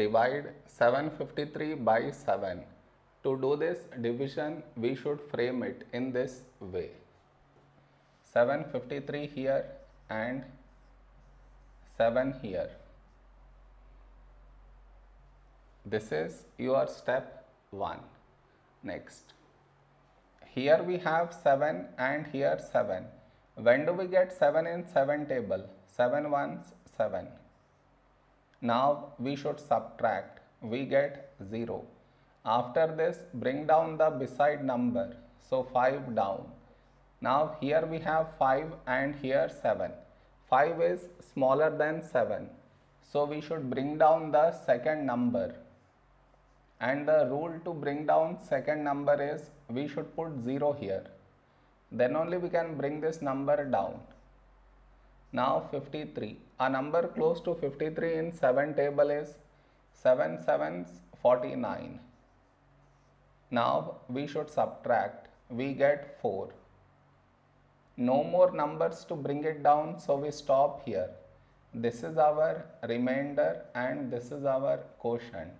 divide 753 by 7. To do this division, we should frame it in this way. 753 here and 7 here. This is your step 1. Next. Here we have 7 and here 7. When do we get 7 in 7 table? 7 ones 7. Now we should subtract. We get 0. After this bring down the beside number. So 5 down. Now here we have 5 and here 7. 5 is smaller than 7. So we should bring down the second number. And the rule to bring down second number is we should put 0 here. Then only we can bring this number down. Now 53. A number close to 53 in 7 table is 7 sevens 49. Now we should subtract. We get 4. No more numbers to bring it down so we stop here. This is our remainder and this is our quotient.